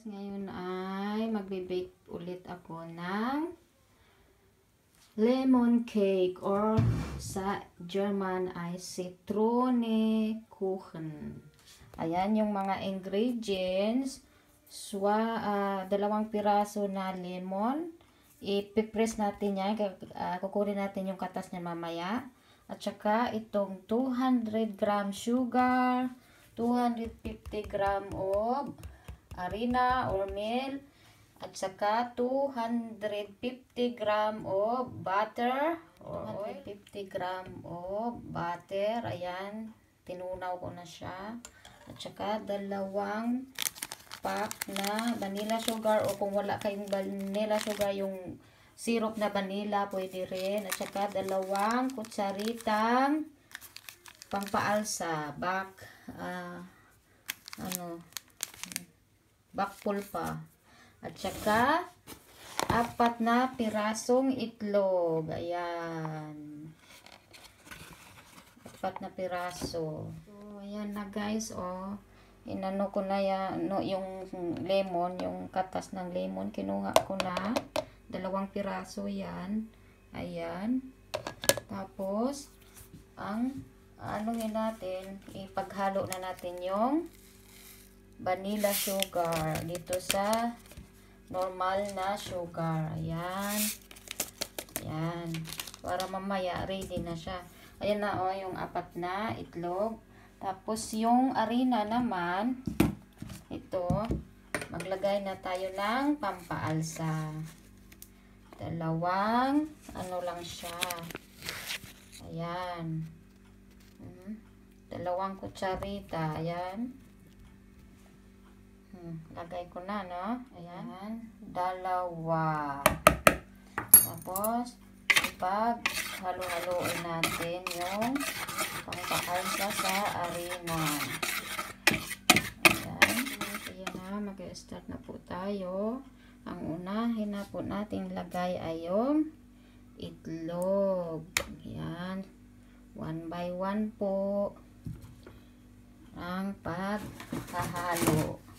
guys, ngayon ay magbe-bake ulit ako ng lemon cake or sa German ay Zitrone Kuchen. Ayan yung mga ingredients. Swa, ah, dalawang piraso na lemon. Ipipress natin yan. Uh, kukunin natin yung katas niya mamaya. At saka itong 200 gram sugar, 250 gram of harina or meal at saka 250 gram of butter. or 250 gram of butter. Ayan tinunaw ko na siya. At saka dalawang pack na vanilla sugar o kung wala kayong vanilla sugar yung syrup na vanilla pwede rin. At saka dalawang kutsaritang pampaalsa back uh, ano bakpul pa. At saka, apat na pirasong itlog. Ayan. Apat na piraso. So, ayan na guys, oh. Inano ko na yan, yung lemon, yung katas ng lemon, kinuha ko na. Dalawang piraso yan. Ayan. Tapos, ang anuhin natin, ipaghalo na natin yung vanilla sugar dito sa normal na sugar. Ayan. Ayan. Para mamaya ready na siya. Ayan na o oh, yung apat na itlog. Tapos yung arena naman, ito, maglagay na tayo ng pampaalsa. Dalawang, ano lang siya. Ayan. Hmm. Dalawang kutsarita. Ayan. Hmm, lagay ko na, no? Ayan. Dalawa. Tapos, ipag halo-haloin natin yung pangkakalsa sa arena. Ayan. Ayan na, mag-start na po tayo. Ang unahin na po natin lagay ay yung itlog. Ayan. One by one po ang paghahalo.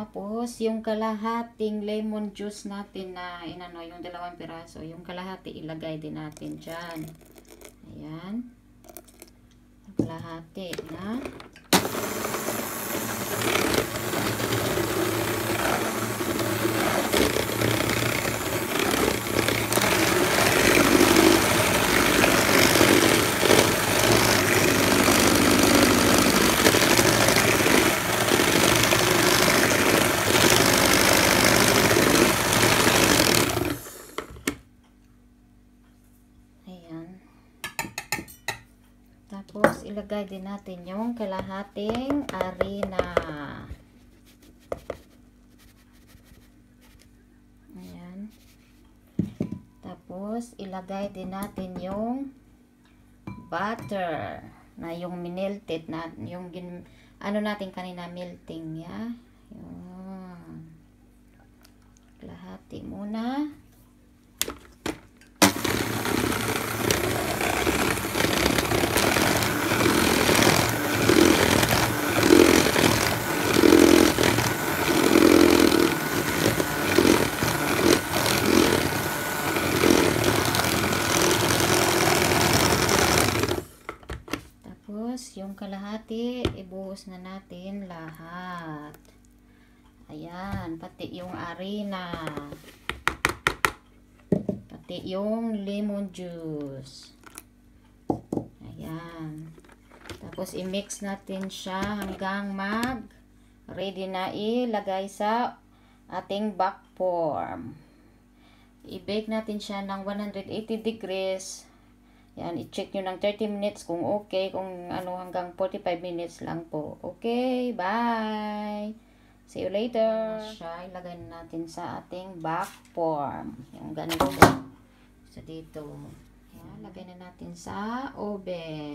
Tapos, yung kalahating lemon juice natin na inano, yung dalawang piraso, yung kalahati ilagay din natin dyan. Ayan. Kalahati na. Tapos, ilagay din natin yung kalahating arena. Ayan. Tapos, ilagay din natin yung butter na yung minelted na yung gin, ano natin kanina melting ya. Yun. Kalahati muna. Kalahati, ibuhos na natin lahat. Ayan, pati yung arena. Pati yung lemon juice. Ayan. Tapos i-mix natin siya hanggang mag ready na ilagay sa ating back form. I-bake natin siya ng 180 degrees. Yan, i-check nyo ng 30 minutes kung okay, kung ano hanggang 45 minutes lang po. Okay, bye! See you later! Siya, ilagay na natin sa ating back form. Yung ganito. Sa dito. Yan, lagay na natin sa oven.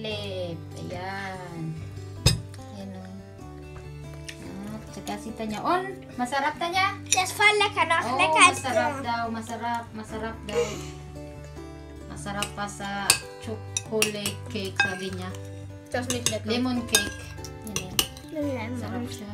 Philip. Ayan. Ayan o. At saka si Tanya. On! Masarap Tanya? Das voll lecker, noch Oo, masarap daw. Masarap. Masarap daw. Masarap pa sa chocolate cake, sabi niya. Lemon cake. Ayan. Lemon. Sarap siya.